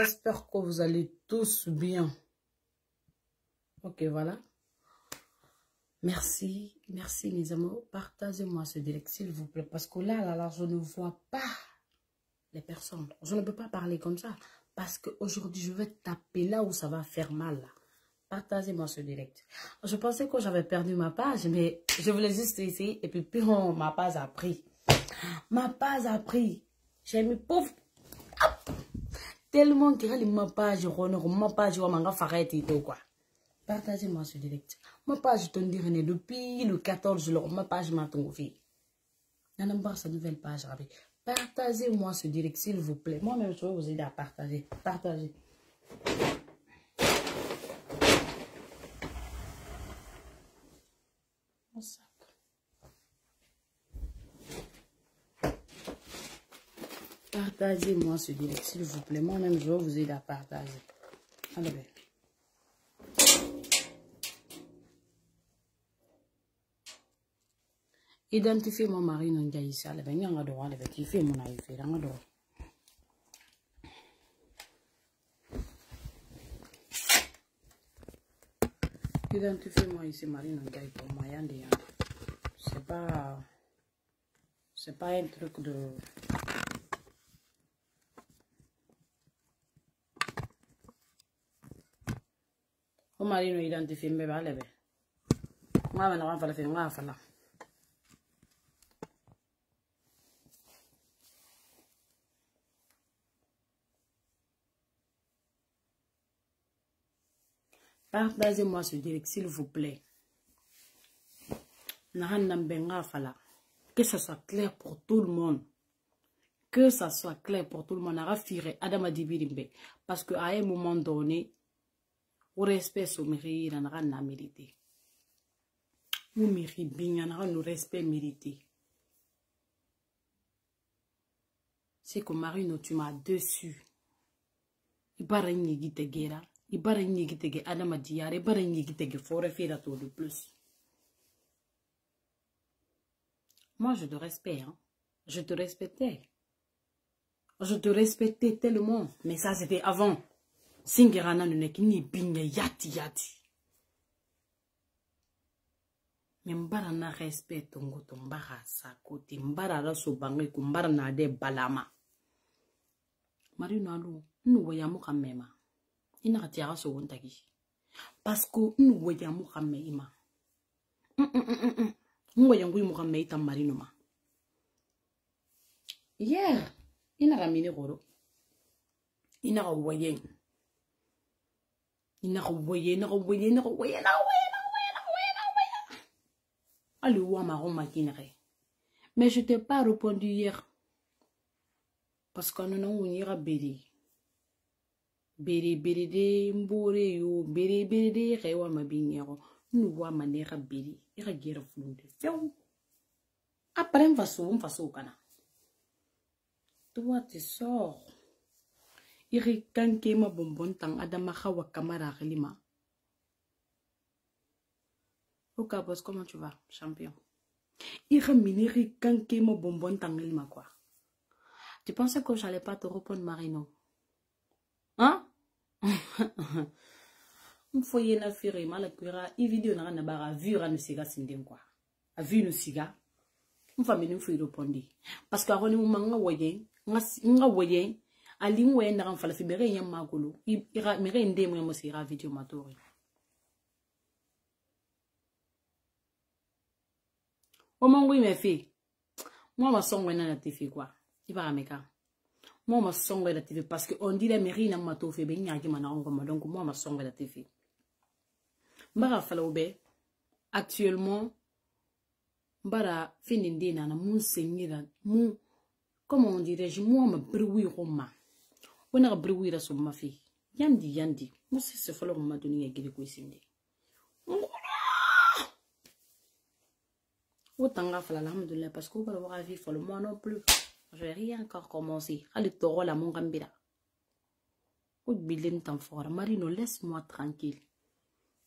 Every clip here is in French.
J'espère que vous allez tous bien. Ok, voilà. Merci, merci mes amours. Partagez-moi ce direct, s'il vous plaît. Parce que là, là, là, je ne vois pas les personnes. Je ne peux pas parler comme ça. Parce qu'aujourd'hui, je vais taper là où ça va faire mal. Partagez-moi ce direct. Je pensais que j'avais perdu ma page, mais je voulais juste essayer. Et puis, puis ma page a pris. Ma page a pris. J'ai mis pouf. Tellement que ma page, ma page, ma page, quoi. Partagez-moi ce direct. Ma page, te dirai, depuis le 14 juillet, ma page m'a trouvé. A sa nouvelle page. Partagez-moi ce direct, s'il vous plaît. Moi-même, je vais vous aider à partager. Partagez. Partagez-moi ce direct, s'il vous plaît. Moi-même, je vais vous aider à partager. Allez, identifier mon mari non jayi sale ben nyanga do wale beti fe mon ay fe nga do identifier moi ici mari non jayi pour moi yande c'est pas c'est pas un truc de o mari no identifier mbe ba lebe nga bana wa fala fe nga fala Partagez-moi ce direct, s'il vous plaît. Que ça soit clair pour tout le monde. Que ça soit clair pour tout le monde. Parce qu'à un moment donné, au respect au mérite, on a mérité. Nous méritons bien, on a le respect mérité. C'est que Marino, tu m'as dessus. Il paraît qu'il te guéra. i bara ɲigi tege adamadiyara i bara ɲigi tege fɔrɛ fera to de plus moi je te respecte hein? je te respectais je te respectais tellement mais ça c'était avant singirana nune kini binye yati yati. Me mbara na respect tongo to mbara sa kote. Mbara ala so bange ku mbara na ade balama. Mari no alu nu waya mu kamema ina kati ara so wontaki parce que nu waya mu kamema mm, mm, mm, nu waya ngui mu kamema ita mari no ma. Yeah ina ramine goro. Ina waya ngui ma go makinage mais je t'ai pas répondu hier. Parce que nana ngunyi ga bedi bere-bere de mbore yo. Bere-bere de ga wa mabinyego nu wa mane ga bere e ga gera funde feu après mva so mva so kana toi tu sors iri kanke ma bonbon tang adama ga wa kamara ga lima Ok, boss, comment tu vas, champion? Ira miniri kanke ma bonbon tang lima quoi. Tu pensais que j'allais pas te répondre, Marino? Hein? mfo ye na fere ma la kwera i video na na bara vura no siga sinden kwa a vu no siga mfa mini mfo répondre parce akoni manga woye nga woye ali ngwe na kan fala fi bere yam magolo ira mere nde mo mo sira video matori. O mango me fe? Moi ma songwe na na tifi kwa? Iba meka moi ma songo la TV parce que on dit la mairie na ma to fe be nyaki mana on comme donc moi ma songo la TV mbara fala obe actuellement mbara fini ndina na mun senyira mun comment on dirait-je moi ma bruit roma on a bruit la so ma fi yandi yandi moi c'est ce falo ma doni ya gidi ko sinde Autant fala alhamdulillah parce que va vivre le moi non plus je vais rien encore commencer. Allez, toro la mon gambira. Ou bilen t'en fort. Marino, laisse-moi tranquille.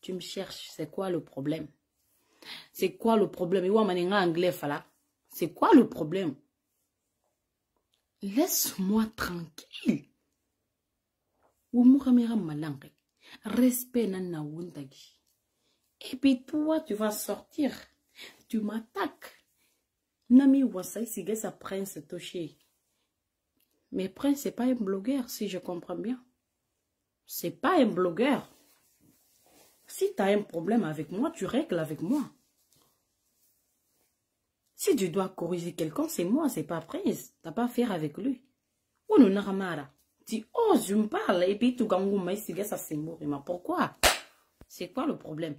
Tu me cherches. C'est quoi le problème? C'est quoi le problème? Anglais fala. C'est quoi le problème? Laisse-moi tranquille. Ou mouramera malangue. Respect nana wundagi. Et puis toi, tu vas sortir. Tu m'attaques. Nami Wasai Sige sa prince touché. Mais prince, c'est pas un blogueur, si je comprends bien. C'est pas un blogueur. Si tu as un problème avec moi, tu règles avec moi. Si tu dois corriger quelqu'un, c'est moi, c'est pas Prince. T'as pas à faire avec lui. Ou non, Naramara. Tu oses, je me parle, et puis tu gangou maïsiga, ça c'est mort. Mais pourquoi C'est quoi le problème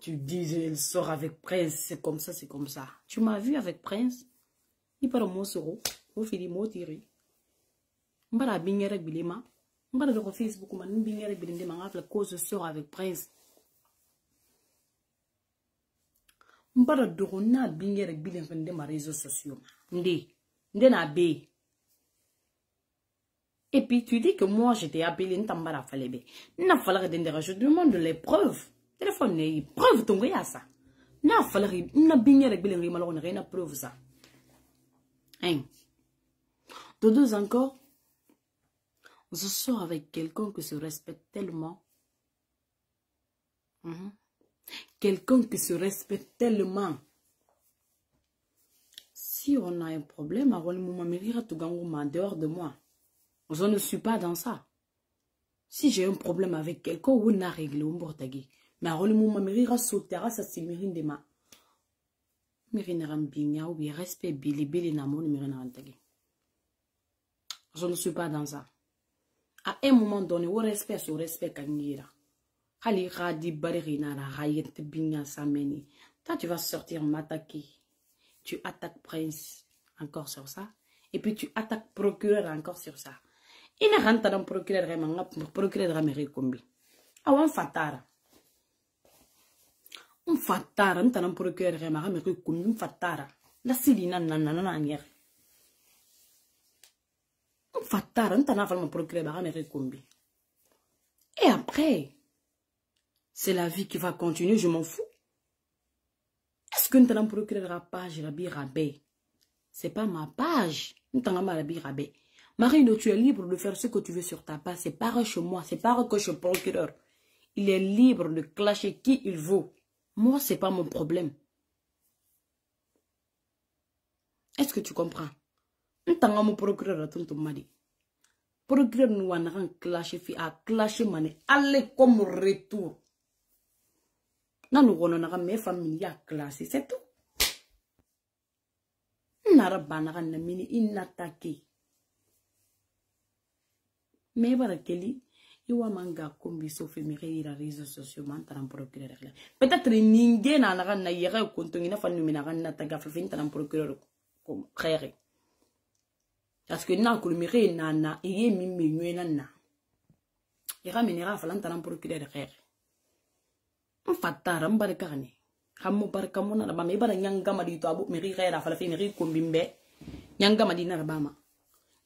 Tu dis, elle sort avec Prince, c'est comme ça, c'est comme ça. Tu m'as vu avec Prince Il parle mon soro, au fili mo tiri. Mbara bingere bilema. Mbara de Facebook, man bingere bilema, ngafla cause sort avec Prince. mbara dogo na bingere bilen kan de ma réseaux sociaux nde nde na be et puis tu dis que moi j'étais appelé ntambara falebe na de ndera je demande les preuves téléphone ne preuve tongo ya ça na fala na bingere bilen ri malo na preuve ça hein? De deux encore je sors avec quelqu'un qui se respecte tellement -hmm. Quelqu'un qui se respecte tellement. Si on a un problème, en dehors de moi. Je ne suis pas dans ça. Si j'ai un problème avec quelqu'un, on a réglé un bortagui. Mais on m'a mirira sautera ça c'est mirin de ma. Mirina rambinya ou bien respect bili bili na mon rantagui. Je ne suis pas dans ça. À un moment donné, au respect sur respect kangira. Hali radi barina la rayette binya sameni. Toi, tu vas sortir m'attaquer. Tu attaques Prince encore sur ça? Et puis tu attaques procureur encore sur ça? Il n'a rien dans procureur vraiment procureur d'Amérique combi. Ah, on fatara. On fatara, on t'en procureur vraiment Amérique combi, on fatara. La silina nanana nanyer. On fatara, on t'en vraiment procureur d'Amérique combi. Et après, c'est la vie qui va continuer, je m'en fous. Est-ce que allons procurer la page Rabi Rabé C'est pas ma page. Nous allons Rabi Rabé. Marine, tu es libre de faire ce que tu veux sur ta page. C'est pas chez moi. C'est pas que je procureur. Il est libre de clasher qui il veut. Moi, c'est pas mon problème. Est-ce que tu comprends? Nous allons mon procureur à ton mari. Procureur nous a clasher fi a clasher mané. Allez comme retour. nanu gono naga me famille ya classe c'est tout nara banaga na mini barakeli iwa manga kombiso femire ira réseaux sociaux man taran procureur la. Peut-être ninge na na na yera kontongi na fanu mina na taga fafin taran procureur ko khayre parce que na kulmire na na iye mimmi nyena na ira minira falan taran procureur khayre on fatara mbarka ni xammo barka mo na ba me bara nyanga madi to abu miri khayra fala femire kombimbe nyanga madi na ba ma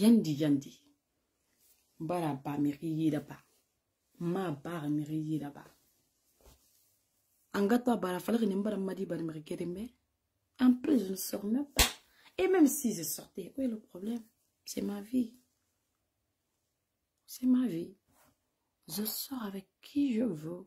yandi yandi bara ba miri yira ba. Ma bara miri yira ba. Anga to bara mbara madi bara en plus je ne sors même pas. Et même si je sortais où est le problème? C'est ma vie. C'est ma vie. Je sors avec qui je veux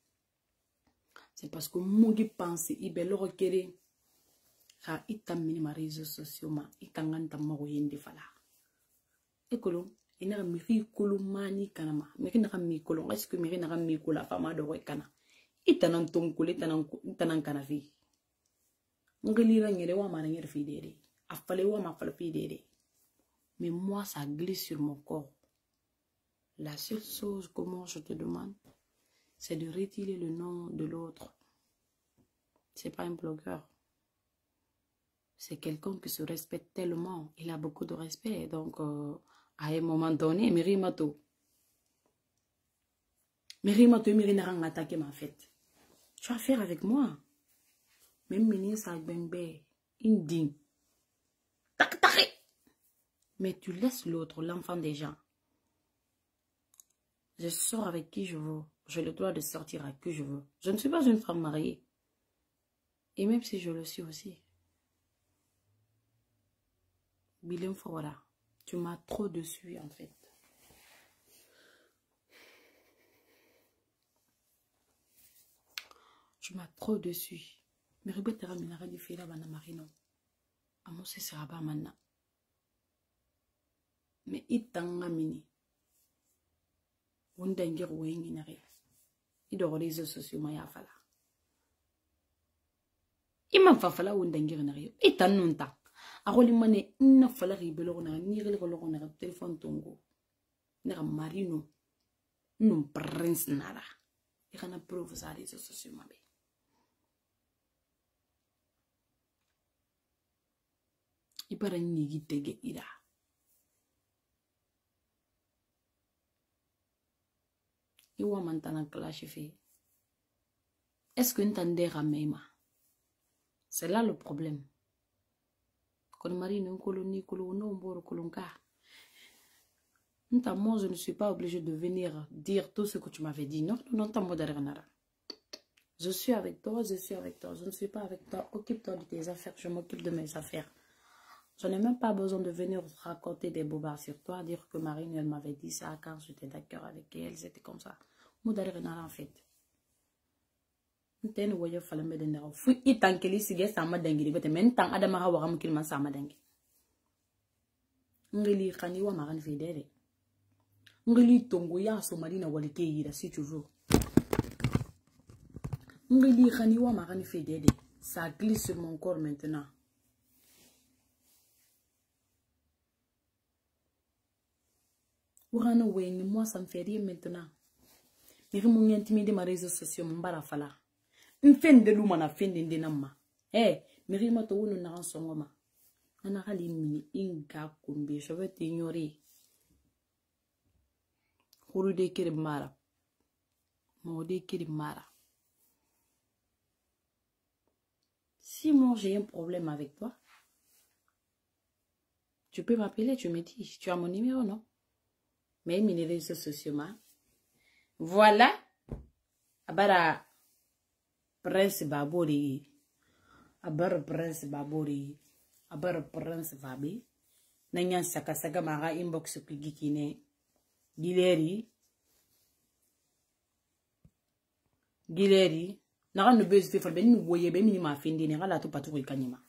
c'est parce que mungi pense i be logo kere ha ita mini ma réseaux sociaux ma. Ita nganta mago yende fala. E kolon i naga miri kolo mani kana ma. Miri naga mi kolon est ce que miri naga mi kolo a fama dogo i kana. I tanan ton kolo i tanan kana fi ngelira ngere wa mana ngere fi dede a fale wa ma fale fi dede mais moi ça glisse sur mon corps. La seule chose que je te demande c'est de retirer le nom de l'autre c'est pas un blogueur c'est quelqu'un qui se respecte tellement il a beaucoup de respect donc euh, à un moment donné mirimato mirimato mirinaranga attaquer ma fête tu as affaire avec moi même ministre Agbengbe, indigne. Tac, tac. Mais tu laisses l'autre, l'enfant des gens. Je sors avec qui je veux. J'ai le droit de sortir avec qui je veux. Je ne suis pas une femme mariée. Et même si je le suis aussi. Bilem voilà. Tu m'as trop dessus en fait. Tu m'as trop dessus. miri bɛ taga mina ka di feere bana marino amo se sira ba manna me i tanga mini wo ngina re i do gore izo sosio ma ya fala. I ma fa fala wunda ngir na re i tan nun ta a go le mane nna fala re ibelo gona ni re le go le gona telefone tongo ne ga marino num prince nara i kana proof sa izo sosio ma be i bara ɲigi tege ira i wamantana classe fe. Est ce que n tan de ga mema c'est là le problème. Kon mari non moi je ne suis pas obligé de venir dire tout ce que tu m'avais dit. Non non non nara. Je suis avec toi je suis avec toi je ne suis pas avec toi. Occupe-toi de tes affaires je m'occupe de mes affaires. Je n'ai même pas besoin de venir raconter des bobards sur toi, dire que Marine, elle m'avait dit ça quand j'étais d'accord avec elle, c'était comme ça. Moudari renara en fait. Ntene woyo fala mbe dendera. Fu itankeli sige sama dengiri bete men tang ada maka wakam kilman sama dengi. Ngili khani wa. Ngili tongo ya so marina walite yira si tu veux. Ngili khani wa magan federe. Ça glisse sur mon corps maintenant. wagana moi ça me fait rien maintenant miri mun intimide ma réseaux sociaux eh de de si moi j'ai un problème avec toi tu peux m'appeler tu me dis tu as mon numéro non? Mais réseaux sociaux ma voilà. A bara prince babo de ye a bara prince babo de ye a bara prince babe. Na ɲan sagasaga maga inbox kigi kine gileri. Gileri. Naga nu bezu fe fana be ni nu woye be mini ma fende ne ga latu patuku i ka ɲima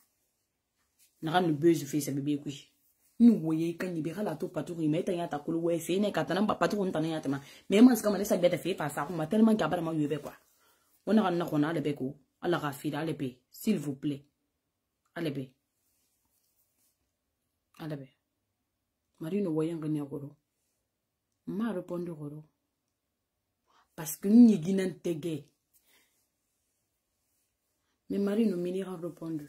naga nu bezu fe sabe be kui ni woye ka ɲi be hala to patugu ma i ta ɲata kolo woye fe ne ka tana ba patugu ntana ɲata ma ma ma sikama ne sa gbɛtɛ fe fa sa kuma tellement ke a barama yobe quoi wo naga nna kɔnɔ ale bɛ ko ala ka firi ale bɛ s'il vous plaît ale bɛ ale bɛ marino woye nge ne kɔrɔ ma répondre kɔrɔ parce que n ɲiginan tɛgɛ mais marino mini ka répondre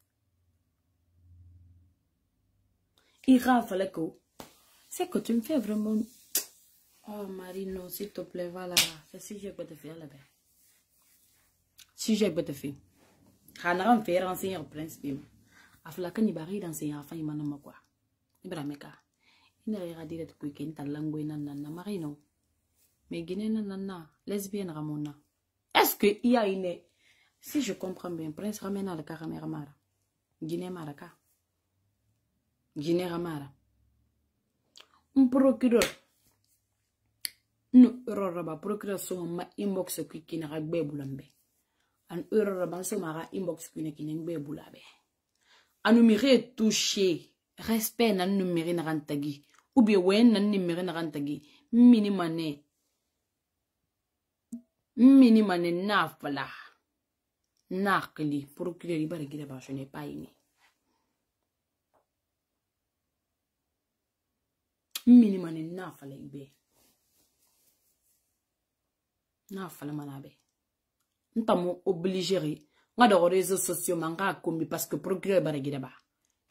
ira fallait que c'est que tu me fais vraiment oh Marino s'il te plaît voilà. C'est si j'ai pas te faire là-bas si j'ai pas te faire. Xana xam faire renseigner prince bim afla kan ibari renseigner fa imana makwa ibra meka ina ga dire to kuike nta langwe na na marino mais guinée na na na lesbienne ramona. Est-ce que il y a une si je comprends bien prince ramena la caméra mara. Guinée mara Ginecamara. Un procureur. Nu uroraba procureur so ma inbox ku kina ga gbebulambe. An uroraba so ma ga inbox ku ne kina gbebulabe. Anu mire touché respect nan nu mire na rantagi ou bien wen nan ni mire na rantagi mini mané. Mini mané nafla. Nakli procureur ibare gira ba je n'ai pas aimé. Mini mane na fala ibe. Na fala mana be. Ntamu obligé nga da réseaux sociaux ma nga kombi parce que procureur bara gida ba.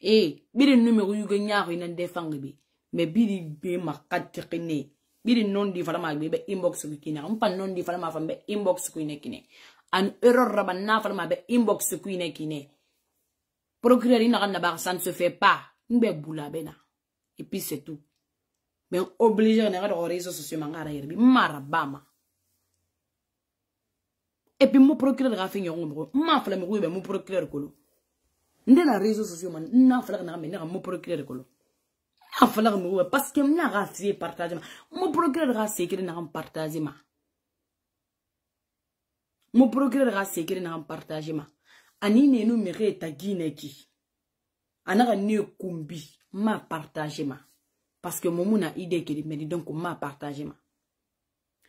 E biri numéro yuga ñaaxo ina defang bi mais biri be ma katti kine biri non di fala ma be inbox ku kine am pan non di fala ma fa be inbox ku ine kine. An erreur raba na fala ma be inbox ku ine kine. Procureur ina kan na ba ça ne se fait pas ngbe bula bena et puis c'est tout mais obligé na ga réseaux sociaux ma nga ra yerbi. Mara bama. Et puis mo procureur ga fi ñongo ma fala ku be mo procureur kolo. Nde na réseaux sociaux man. Na fala na me na mo procureur kolo. Na fala mi ku parce que na ga si partage ma. Mo procureur ga se kire na ga partage ma. Mo procureur ga se kire na ga partage ma. Ani ne no mi re ta gine ki ana ga ne kumbi ma partage ma parce que momu na ide ekele mɛdi donc ma partage ma.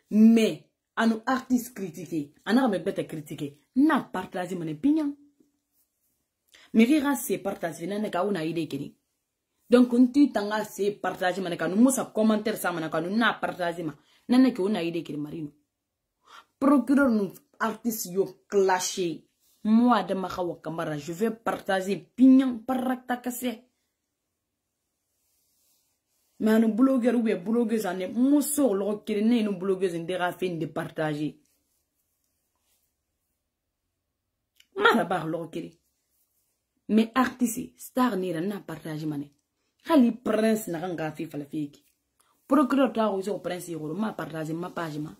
Mais anu artiste critiqué anaka mɛ bɛtɛ critiqué na partage mane piɲa miri ka se partage nane ka awu na ide ekele donc nti tanga se partage mane kanu musa commentaire sa mane kanu na partage ma. Nane ke una ide ekele marino. Procureur nu artiste yo clashé moi adama ka wakamara je vais partager piɲa paraktakasɛ mais ani blogueur ou bien blogueuse ani muso lɔgɔ kelen ne ye ni blogueuse n tɛ ka fɛn de partage maraba lɔgɔ kelen mais artiste star ne yɛrɛ n'a partage ma ne hali prince na kan k'a fɛ falafɛ kɛ procureur t'a ko sɔgɔ prince ye kɔrɔ n ma partage n ma page ma.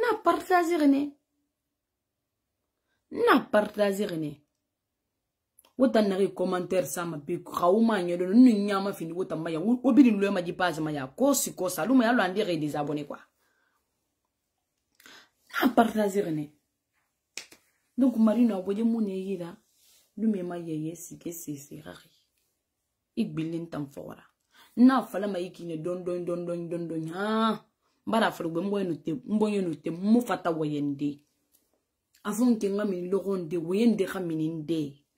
N'a partage ne n'a partage ne wota nare commentaire sama bi kauma nyelo nunu nyama fini wota maya obili lwe maji page maya kosi kosa luma yalo andire des abonnés quoi. Na partager ne donc marino aboje mune yira lume maye yesi ke sisi rari igbilin tam fora na fala mayi kine don don don don don don ha mbara fala gbe mboyenu te mboyenu te mufata woyende. Afon ke ngamini logonde woyende khamini ndee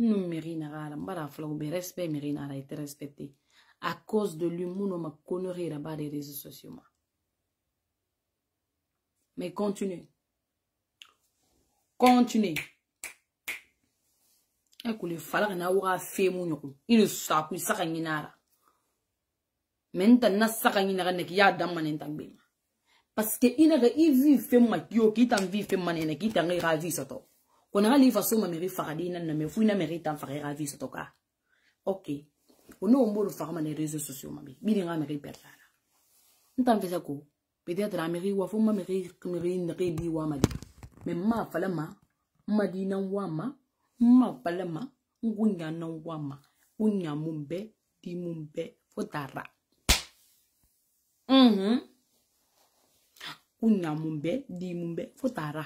nous mérina gara mbara fla be respect mérina ra été respecté à cause de l'humour ma connerie là-bas des réseaux sociaux ma mais continue continue ekule falaka na waga femu ɲɔgɔn ine saku saka ɲinara mɛ n ta na saka ɲinaga ne ya damma ne tan gbema parce que ina ga i vi fem ma ki tan vi fem ma ne ki tan kona aliva soma meri faradi na na mefu na meri tan farera vi sotoka ok. Ono ombolo farama na réseaux sociaux mabe bidi nga meri perlana ntan fesa ko peut-être la meri wa fuma meri meri ndre di wa madi mais ma falama madi na wa ma ma falama ngunya na wa ma unya mumbe di mumbe fotara mhm. Unya mumbe di mumbe fotara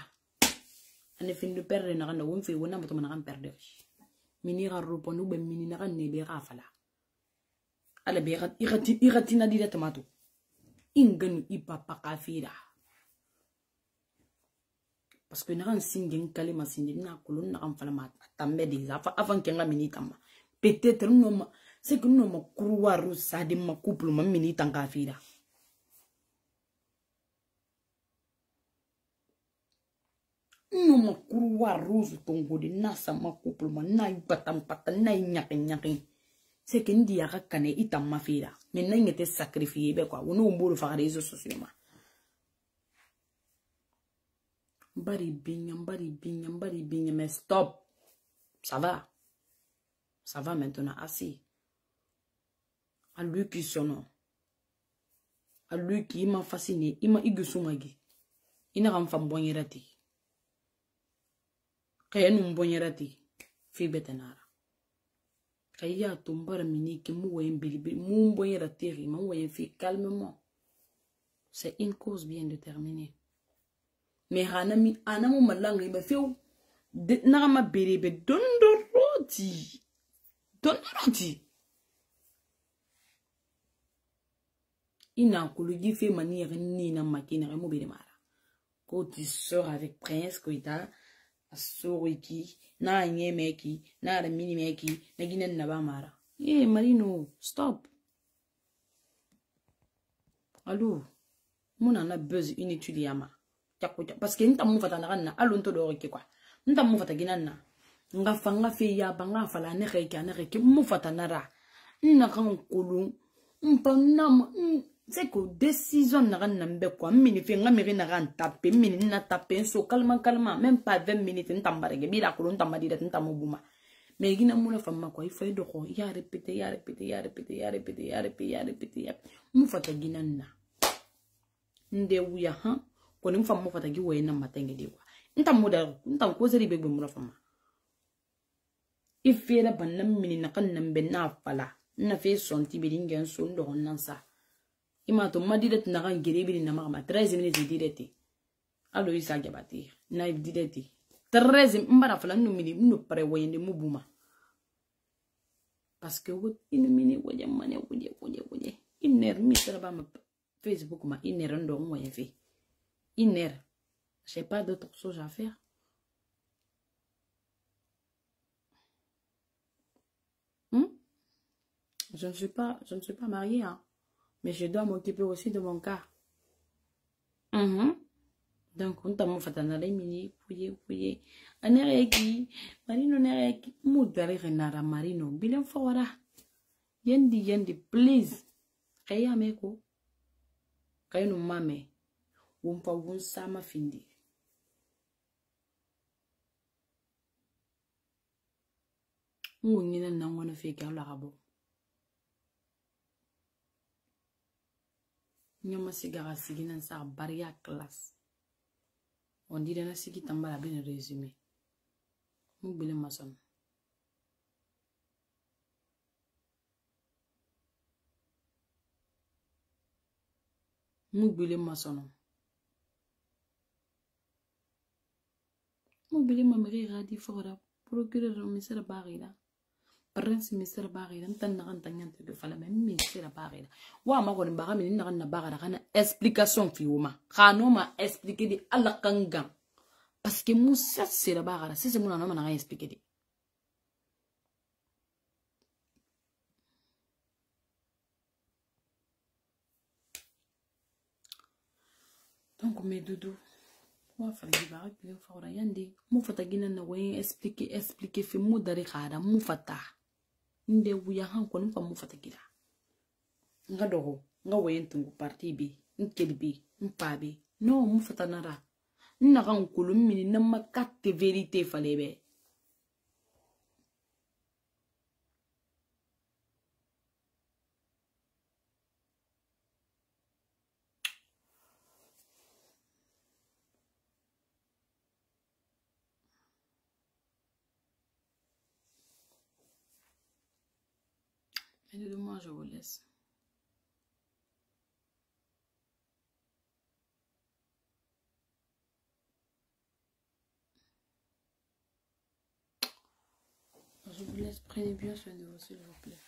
ane fin de perdre na kana wonfe wona moto na kan perdre mini ga rupo no be mini na kan ne be ga fala. Ala be ga irati irati na di da tomato. Ingenu ipapa kafira parce que nakan singen kalima sindi na kulun nakan fala ma tambe déjà avant kenga mini tamba. Peut-être no ma c'est que no ma kuruwaru sadi ma couple ma mini tanga fira nno makuru wa rosu tongode na sama couple ma na yi batampata na yi ɲakiɲaki c'est que n diya ka kanɛ i tan ma feera mais na ɲɛ tɛ sacrifié bɛ quoi. O n'o n b'olu faga réseau sociaux ma. N bari bi ɲa n bari bi ɲa n bari bi ɲa mais stop. Ça va. Ça va maintenant assez à lui qui sonne. À lui qui i ma fasi ne i ma i gusu ma gi i na ka n fa n bɔ n yɛrɛ ten mbonyera ti fi betenara. Kaya to mbara miniki mu wayen bilibili mu mbonyera teri ma wayen fi calmement c'est une cause bien déterminée. Mais hana mi ana mu malanga ba few naga ma berebe dondoroti dondoroti ina kulugi fe mani yɛrɛ ni na makina mu bere mara. Ko tu sors avec prince ko ita a soro ki na nye meki na ra mini meki na gina na ba mara. Eh marino stop. Allo muna na buzz inutile yama chakuta parce que nta mu fata na kana allo nto do ke kwa. Nta mu fata gina na. Nga fa nga fe ya ba nga fala ne ka ne ke mu fata na ra nna kan kulu mpa nam c'est que décision naga nambe quoi mini fe nga miri naga ntape mini na tape. So calma calma même pas 20 minutes ntambarege bila kulo ntamadira ntamubuma mais gina mula fama quoi il faut de ko ya répéter ya répéter ya répéter ya répéter ya répéter ya répéter ya mu fata gina na nde wuya ha ko ni fama fata gi wayna matenge di quoi ntamuda ntam ko seri begbe mula fama ifera bannan mini na kan nan ben na fala. Na fe sonti biringen so ndo nan sa ima to ma direct na kan gere biri na ma ma 13 minutes direct allo isa gabati na direct. 13 mbara fala no mini no pare wayende mubuma parce que wo inu mini waje mane waje waje waje iner mi tara ba ma facebook ma iner ndo mo yefe iner j'ai pas d'autre chose à faire. Hmm? je ne suis pas je ne suis pas mariée hein mais je dois m'occuper aussi de mon cas. Mm -hmm. Donc, on t'a fait un mini, pouye, pouye. Anereki, marino nereki, moudari renara marino, bilen fawara. Yendi, yendi, please. Kaya meko. Kaya no mame. Wumpa wunsama findi. Ngwingina nangwana feke ala nyama sigara sigi nan sa bariya classe on dirait na sigi tambara bien résumé mu gbele mason mu gbele mason mu gbele mamere radi fora procureur misera barira prince misira bagida n tan nagan ta nyanta ke fala wa ma kɔni baga min nagan na kana explication fi woma kano ma expliquer di ala kangan parce que musa sira bagada sise muna no mana expliquer di. Donc me dudu wa falgi baga kile fawra mu fata gina na wayin expliquer expliquer fi mu dari mu ndewuya hanko nimfa mufatakira nga dogo nga wayentungu parti be nkeli be npa be. No mufatanara nnaga nkulu mmini namma katte verite fale bɛɛ je vous laisse. Je vous laisse. Prenez bien soin de vous, s'il vous plaît.